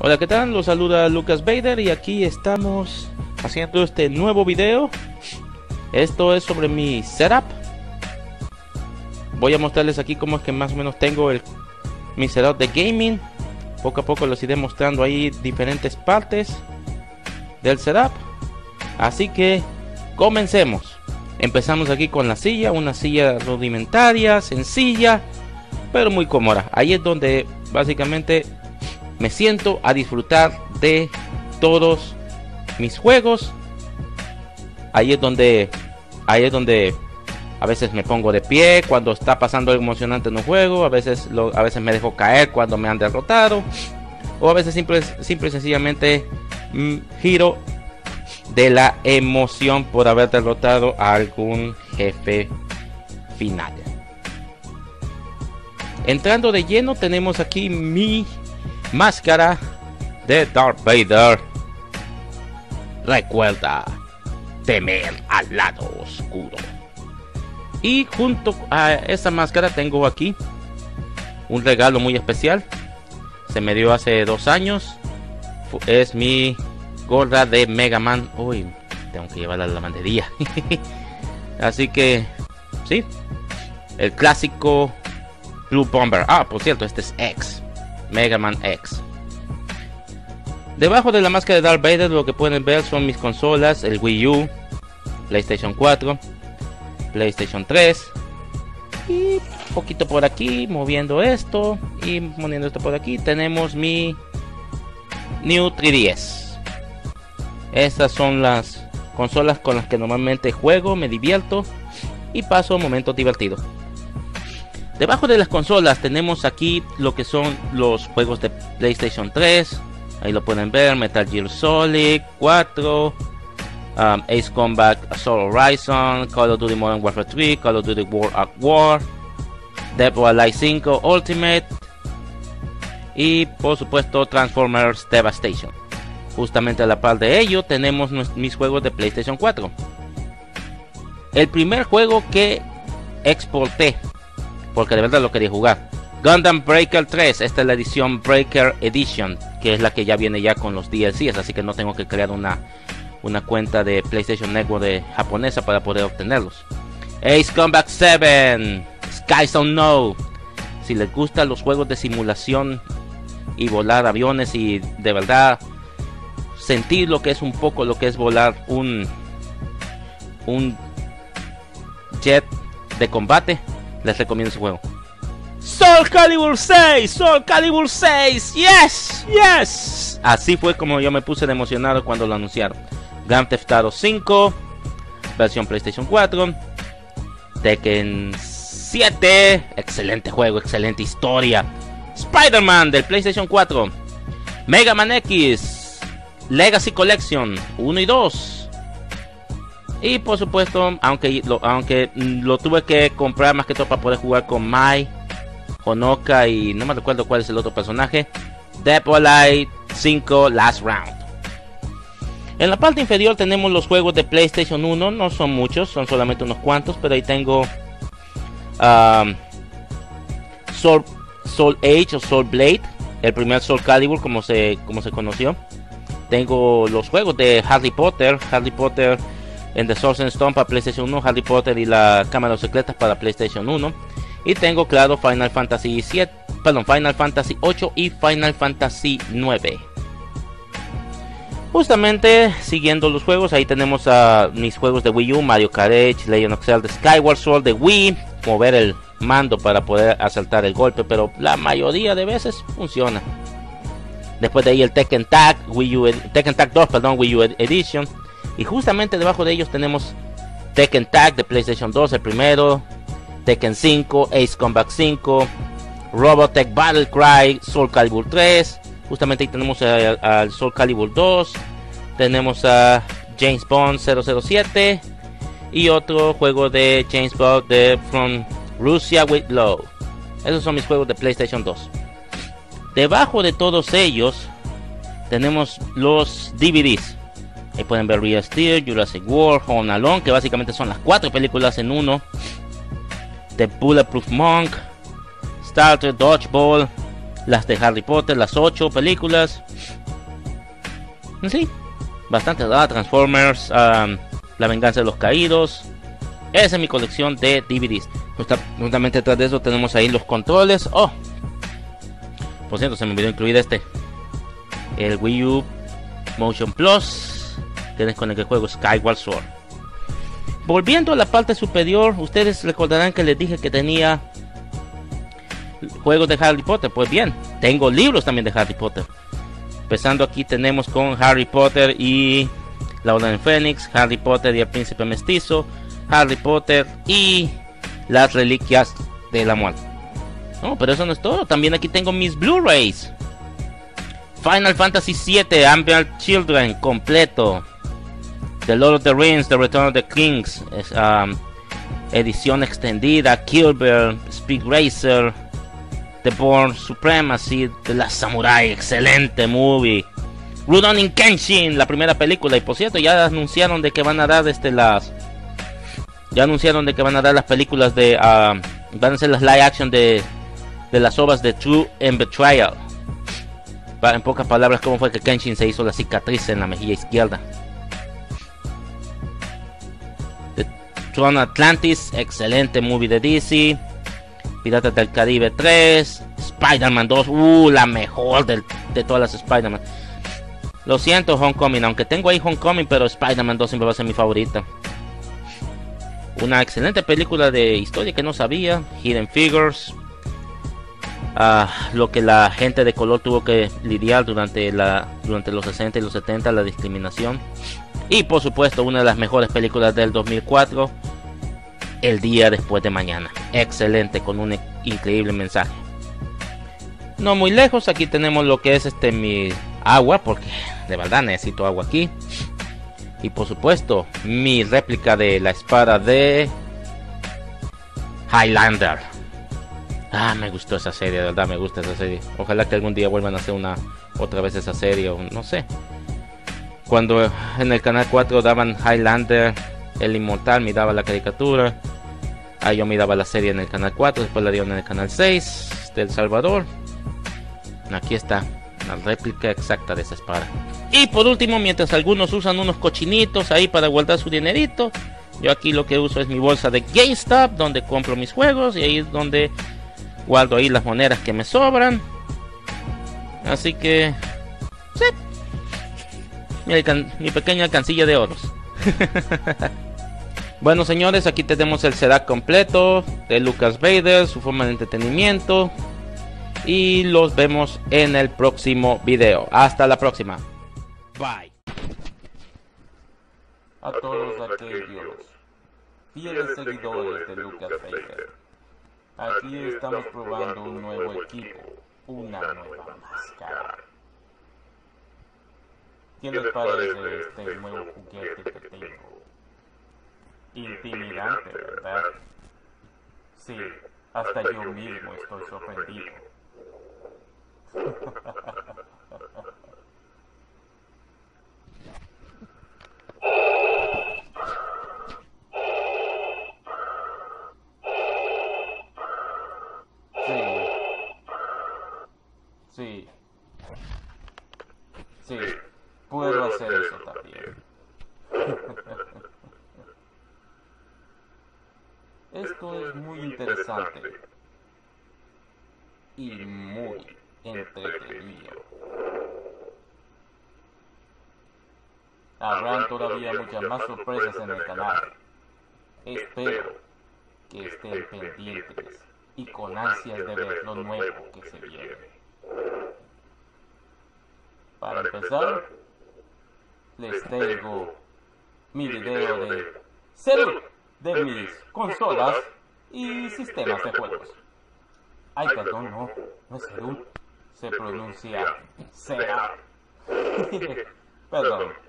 Hola, ¿qué tal? Los saluda Lucas Bader y aquí estamos haciendo este nuevo video. Esto es sobre mi setup. Voy a mostrarles aquí cómo es que más o menos tengo el, mi setup de gaming. Poco a poco les iré mostrando ahí diferentes partes del setup. Así que comencemos. Empezamos aquí con la silla, una silla rudimentaria, sencilla, pero muy cómoda. Ahí es donde básicamente me siento a disfrutar de todos mis juegos. Ahí es donde ahí es donde a veces me pongo de pie cuando está pasando algo emocionante en un juego, a veces a veces me dejo caer cuando me han derrotado o a veces simple y sencillamente mm, giro de la emoción por haber derrotado a algún jefe final. Entrando de lleno tenemos aquí mi Máscara de Darth Vader. Recuerda temer al lado oscuro. Y junto a esa máscara tengo aquí un regalo muy especial. Se me dio hace dos años. Es mi gorra de Mega Man. Uy, tengo que llevarla a la lavandería. Así que, sí. El clásico Blue Bomber. Ah, por cierto, este es X. Mega Man X. Debajo de la máscara de Darth Vader lo que pueden ver son mis consolas, el Wii U, PlayStation 4, PlayStation 3 y poquito por aquí moviendo esto y moviendo esto por aquí tenemos mi New 3DS. Estas son las consolas con las que normalmente juego, me divierto y paso momentos divertidos. Debajo de las consolas tenemos aquí lo que son los juegos de PlayStation 3. Ahí lo pueden ver, Metal Gear Solid 4, um, Ace Combat Assault Horizon, Call of Duty Modern Warfare 3, Call of Duty War at War, Dead or Alive 5 Ultimate y por supuesto Transformers Devastation. Justamente a la par de ello tenemos mis juegos de PlayStation 4. El primer juego que exporté porque de verdad lo quería jugar. Gundam Breaker 3, esta es la edición Breaker Edition, que es la que ya viene ya con los DLCs, así que no tengo que crear una, una cuenta de PlayStation Network de japonesa para poder obtenerlos. Ace Combat 7, Skies No. Si les gustan los juegos de simulación y volar aviones y de verdad sentir lo que es un poco lo que es volar un un jet de combate, les recomiendo ese juego. Soul Calibur 6, Soul Calibur 6, yes, yes. Así fue como yo me puse de emocionado cuando lo anunciaron. Grand Theft Auto 5, versión PlayStation 4, Tekken 7, excelente juego, excelente historia. Spider-Man del PlayStation 4, Mega Man X, Legacy Collection 1 y 2, y por supuesto, aunque lo, aunque lo tuve que comprar más que todo para poder jugar con Mai, Honoka y no me recuerdo cuál es el otro personaje. Dead Light 5 Last Round. En la parte inferior tenemos los juegos de PlayStation 1, no son muchos, son solamente unos cuantos, pero ahí tengo um, Soul, Soul Age o Soul Blade, el primer Soul Calibur como se, como se conoció. Tengo los juegos de Harry Potter, Harry Potter en The and Stone para PlayStation 1, Harry Potter y la Cámara Secretas para PlayStation 1. Y tengo claro Final Fantasy 7, perdón, Final Fantasy 8 y Final Fantasy 9. Justamente siguiendo los juegos, ahí tenemos a mis juegos de Wii U, Mario Kart Legend of Zelda, Skyward Sword de Wii, mover el mando para poder asaltar el golpe, pero la mayoría de veces funciona. Después de ahí el Tekken Tag, Wii U, Tekken Tag 2, perdón, Wii U Edition. Y justamente debajo de ellos tenemos Tekken Tag de PlayStation 2, el primero, Tekken 5, Ace Combat 5, Robotech Battle Cry, Soul Calibur 3. Justamente ahí tenemos al Soul Calibur 2. Tenemos a James Bond 007 y otro juego de James Bond de From Russia with Love. Esos son mis juegos de PlayStation 2. Debajo de todos ellos tenemos los DVDs. Ahí pueden ver Real Steel, Jurassic World, Home Alone, que básicamente son las cuatro películas en uno. The Bulletproof Monk, Star Trek Dodgeball, las de Harry Potter, las ocho películas. Sí, bastante. Ah, Transformers, La venganza de los caídos. Esa es mi colección de DVDs. Justamente detrás de eso tenemos ahí los controles. Oh, por cierto, se me olvidó incluir este. El Wii U Motion Plus. Tienes con el que juego Skyward Sword. Volviendo a la parte superior, ustedes recordarán que les dije que tenía juegos de Harry Potter. Pues bien, tengo libros también de Harry Potter. Empezando aquí tenemos con Harry Potter y la Orden del Fénix, Harry Potter y el Príncipe Mestizo, Harry Potter y las Reliquias de la. No, pero eso no es todo. También aquí tengo mis Blu-rays. Final Fantasy VII, Ambient Children, completo. The Lord of the Rings, The Return of the Kings, um, edición extendida, Kilber, Speed Racer, The Born Supremacy, The Last Samurai, excelente movie. Rurouni Kenshin, la primera película. Y por cierto, ya anunciaron de que van a dar este las. Ya anunciaron de que van a dar las películas de. Um, van a ser las live action de de las obras de True and Betrayal. En pocas palabras, cómo fue que Kenshin se hizo la cicatriz en la mejilla izquierda. Tron Atlantis, excelente movie de DC. Piratas del Caribe 3. Spider-Man 2, uh, la mejor de, de todas las Spider-Man. Lo siento, Homecoming, aunque tengo ahí Homecoming, pero Spider-Man 2 siempre va a ser mi favorita. Una excelente película de historia que no sabía, Hidden Figures, lo que la gente de color tuvo que lidiar durante, la, durante los 60 y los 70, la discriminación. Y por supuesto, una de las mejores películas del 2004, El día después de mañana. Excelente, con un increíble mensaje. No muy lejos, aquí tenemos lo que es este mi agua, porque de verdad necesito agua aquí. Y por supuesto, mi réplica de la espada de Highlander Ah, me gustó esa serie, de verdad, me gusta esa serie. Ojalá que algún día vuelvan a hacer una otra vez esa serie, o no sé. Cuando en el canal 4 daban Highlander, El Inmortal, miraba la caricatura. Ahí yo miraba la serie en el canal 4, después la dieron en el canal 6 del Salvador. Aquí está la réplica exacta de esa espada. Y por último, mientras algunos usan unos cochinitos ahí para guardar su dinerito, yo aquí lo que uso es mi bolsa de GameStop, donde compro mis juegos y ahí es donde guardo ahí las monedas que me sobran. Así que... Sí. Mi, pequeña cancilla de oros. bueno señores, aquí tenemos el setup completo de Lucas Vader, su forma de entretenimiento. Y los vemos en el próximo video. Hasta la próxima. Bye. A todos aquellos fieles seguidores de Lucas Vader. Aquí estamos probando un nuevo equipo, una nueva máscara. ¿Qué les parece este nuevo juguete que tengo? Intimidante, ¿verdad? Sí, hasta yo mismo estoy sorprendido. Sí. Sí, puedo hacer eso también. Esto es muy interesante y muy entretenido. Habrán todavía muchas más sorpresas en el canal. Espero que estén pendientes y con ansias de ver lo nuevo que se viene. Para empezar, les tengo mi video de cero de mis consolas y sistemas de juegos. Ay, perdón, no, no es Cerú, se pronuncia Será. perdón.